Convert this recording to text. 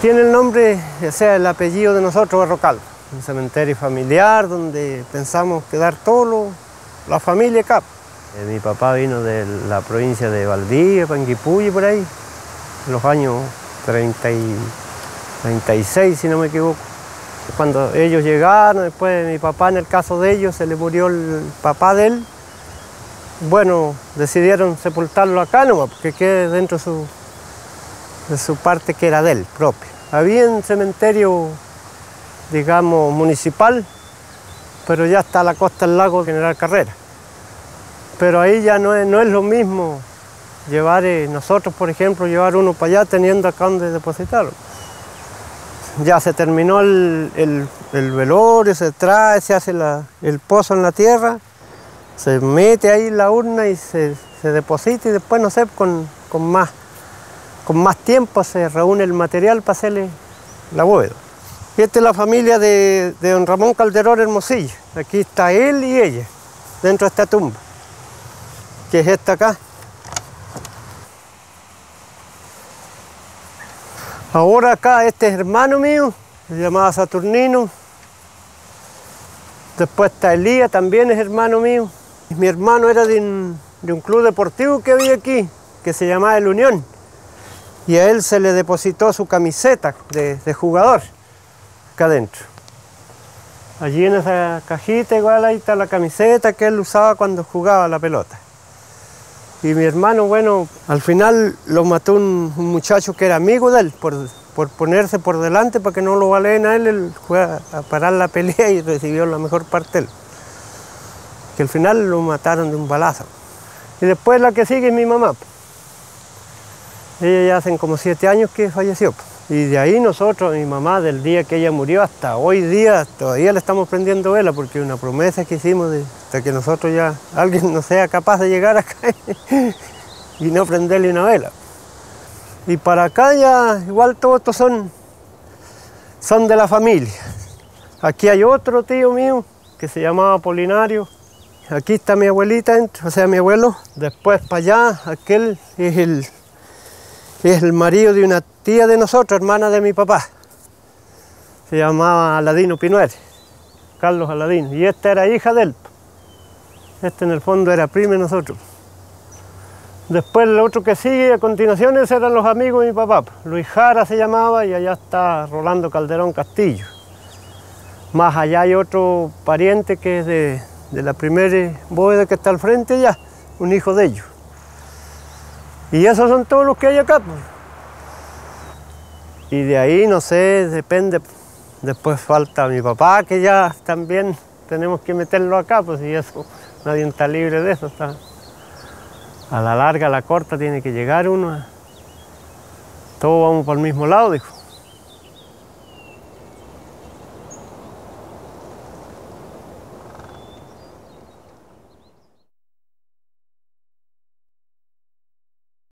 Tiene el nombre, o sea, el apellido de nosotros, Barrocal, un cementerio familiar donde pensamos quedar todo la familia acá. Eh, mi papá vino de la provincia de Valdivia, Panguipulli, por ahí, en los años 30 y 36, si no me equivoco. Cuando ellos llegaron, después mi papá, en el caso de ellos, se le murió el papá de él. Bueno, decidieron sepultarlo acá nomás, porque quede dentro de su, de su parte que era de él propio. Había un cementerio, digamos, municipal, pero ya está a la costa del lago General Carrera. Pero ahí ya no es, no es lo mismo llevar, eh, nosotros por ejemplo, llevar uno para allá teniendo acá donde depositarlo. Ya se terminó el, el, velorio, se trae, se hace el pozo en la tierra, se mete ahí la urna y se, deposita y después, no sé, con, con más con más tiempo se reúne el material para hacerle la bóveda. Y esta es la familia de, don Ramón Calderón Hermosilla. Aquí está él y ella, dentro de esta tumba, que es esta acá. Ahora acá este es hermano mío, se llamaba Saturnino. Después está Elías, también es hermano mío. Mi hermano era de un, de club deportivo que había aquí, que se llamaba El Unión y a él se le depositó su camiseta de, jugador acá adentro. Allí en esa cajita igual ahí está la camiseta que él usaba cuando jugaba la pelota. Y mi hermano, bueno, al final lo mató un, muchacho que era amigo de él por, por, ponerse por delante para que no lo valen a él, él fue a, parar la pelea y recibió la mejor parte él. Que al final lo mataron de un balazo. Y después la que sigue es mi mamá. Ella ya hace como siete años que falleció. Y de ahí nosotros, mi mamá, del día que ella murió hasta hoy día, todavía le estamos prendiendo vela porque una promesa que hicimos de, que nosotros ya, alguien no sea capaz de llegar acá y no prenderle una vela. Y para acá ya, igual todos estos son, son de la familia. Aquí hay otro tío mío que se llamaba Polinario. Aquí está mi abuelita, o sea, mi abuelo. Después para allá, aquel es el es el marido de una tía de nosotros, hermana de mi papá. Se llamaba Aladino Pinuel, Carlos Aladino. Y esta era hija de él. Este en el fondo era primo de nosotros. Después el otro que sigue a continuación, eran los amigos de mi papá. Luis Jara se llamaba y allá está Rolando Calderón Castillo. Más allá hay otro pariente que es de, de la primera bóveda que está al frente ya, un hijo de ellos. Y esos son todos los que hay acá. Pues. Y de ahí, no sé, depende. Después falta mi papá, que ya también tenemos que meterlo acá, pues y eso, nadie está libre de eso. Está. A la larga, a la corta, tiene que llegar uno. Todos vamos por el mismo lado, dijo.